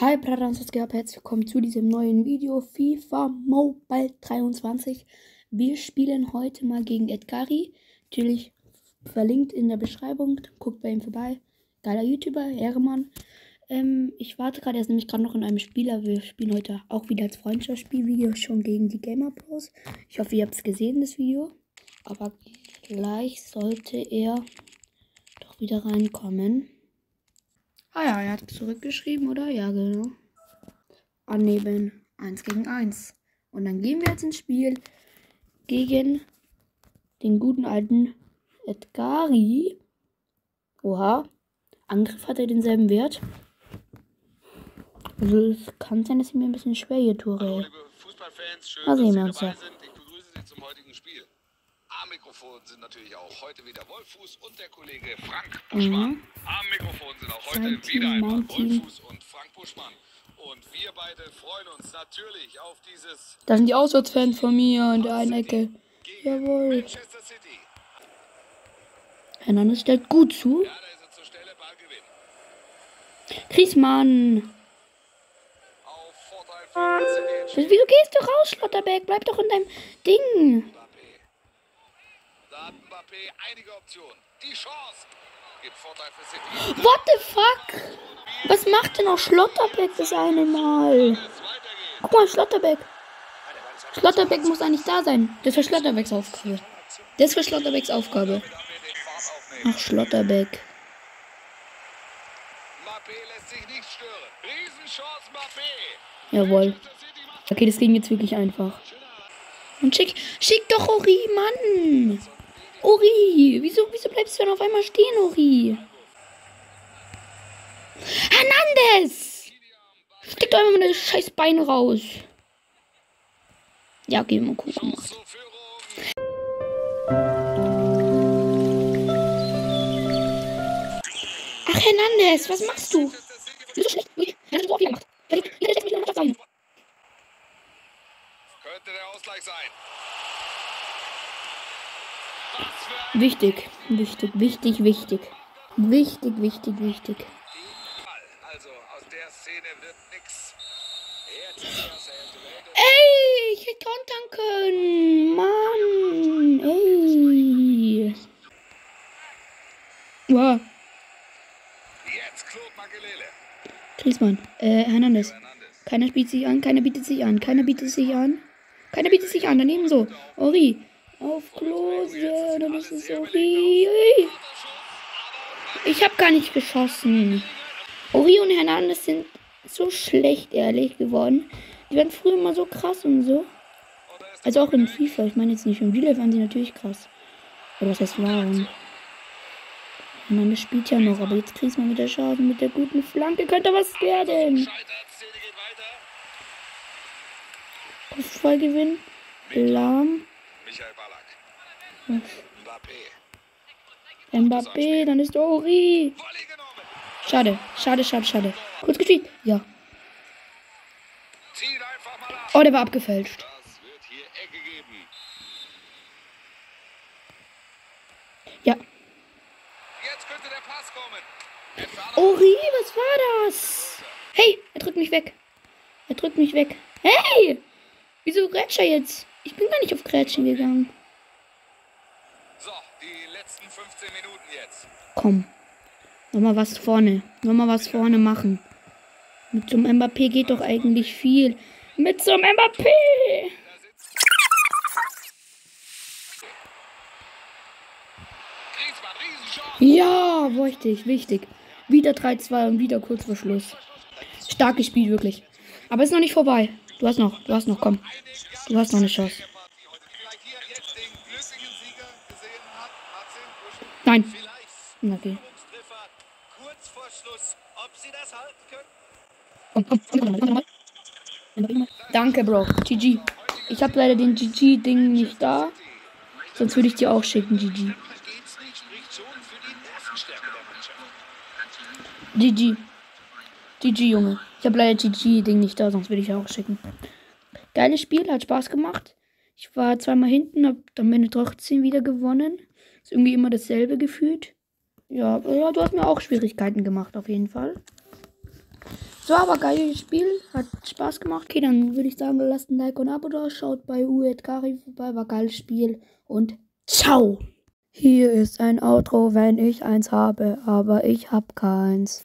Hi Bradans, was geht ab? Herzlich willkommen zu diesem neuen Video FIFA Mobile 23. Wir spielen heute mal gegen Edgari. Natürlich verlinkt in der Beschreibung. Guckt bei ihm vorbei. Geiler YouTuber, Ehremann. Ähm, ich warte gerade, er ist nämlich gerade noch in einem Spieler. Wir spielen heute auch wieder als Freundschaftsspielvideo schon gegen die Gamer Pros. Ich hoffe, ihr habt es gesehen, das Video. Aber gleich sollte er wieder reinkommen. Ah ja, er hat zurückgeschrieben, oder? Ja, genau. Annehmen. 1 gegen 1. Und dann gehen wir jetzt ins Spiel gegen den guten alten Edgari. Oha. Angriff hat er denselben Wert. Also es kann sein, dass ich mir ein bisschen schwer hier tue. Da sehen wir uns ja. sind. Ich begrüße Sie zum heutigen Spiel. Am Mikrofon sind natürlich auch heute wieder Wolfuß und der Kollege Frank Buschmann. Mhm. Am Mikrofon sind auch heute Team, wieder einmal. Wolfuß und Frank Buschmann. Und wir beide freuen uns natürlich auf dieses Da sind die Auswärtsfans von mir in der einen Ecke. Jawohl. Hernandez stellt gut zu. Ja. Das- Wieso gehst du raus, Schlotterbeck? Bleib doch in deinem Ding. Mbappé einige Optionen. Die Chance gibt Vorteil für City. What the fuck? Was macht denn auch Schlotterbeck das eine Mal? Guck mal, Schlotterbeck. Schlotterbeck muss eigentlich da sein. Das ist Schlotterbecks Aufgabe. Das ist Schlotterbecks Aufgabe. Ach, Schlotterbeck. Jawohl. Okay, das ging jetzt wirklich einfach. Und schick, schick doch Ori, Mann. Ori, wieso, wieso bleibst du dann auf einmal stehen, Ori? Hernandez! Steck doch einfach mal das scheiß Bein raus. Ja, okay, mal gucken. Ach, Hernandez, was machst du? Du bist so schlecht. Hast du auch wieder gemacht. Könnte der Ausgleich sein. Was für ein Wichtig, wichtig, wichtig, wichtig. Wichtig, wichtig, wichtig. Also. Ey, ich hätte kontern können. Mann. Ey. Wow. Jetzt Claude Makelele. Griezmann. Äh, Hernandez. Keiner bietet sich an, keiner bietet sich an, keiner bietet sich an. Keiner bietet sich an, daneben so. Ori. Auf Klose, dann ist es Ori. Ui. Ich habe gar nicht geschossen. Ori und Hernandez sind so schlecht, ehrlich geworden. Die waren früher immer so krass und so. Also auch in FIFA. Ich meine jetzt nicht im Real waren sie natürlich krass. Oder was heißt waren? Hernandez spielt ja noch, aber jetzt kriegst man mit der Chance, mit der guten Flanke könnte was werden. Kopfballgewinn. Lahm. Michael Ballack. Mbappé. Mbappé, dann ist Ori. Schade, schade, schade, schade. Kurz gespielt. Ja. Oh, der war abgefälscht. Ja. Ori, was war das? Hey, er drückt mich weg. Er drückt mich weg. Hey! Wieso grätscht er jetzt? Ich bin gar nicht auf Grätschen gegangen. So, die letzten 15 Minuten jetzt. Komm. Nochmal was vorne. Nochmal was vorne machen. Mit so einem Mbappé geht doch eigentlich viel. Mit so einem Mbappé! Ja, wichtig, wichtig. Wieder 3-2 und wieder kurz vor Schluss. Starkes Spiel, wirklich. Aber ist noch nicht vorbei. Du hast noch, du hast noch, komm. Du hast noch eine Chance. Nein. Okay. Komm, komm, komm. Danke, Bro. GG. Ich habe leider den GG-Ding nicht da. Sonst würde ich dir auch schicken, GG. GG. GG, Junge. Ich habe leider GG-Ding nicht da, sonst würde ich auch schicken. Geiles Spiel, hat Spaß gemacht. Ich war zweimal hinten, hab am Ende trotzdem wieder gewonnen. Ist irgendwie immer dasselbe gefühlt. Ja, ja, du hast mir auch Schwierigkeiten gemacht, auf jeden Fall. So, aber geiles Spiel. Hat Spaß gemacht. Okay, dann würde ich sagen, lasst ein Like und ein Abo da. Schaut bei Ued Kari vorbei. War geiles Spiel. Und ciao. Hier ist ein Outro, wenn ich eins habe, aber ich hab keins.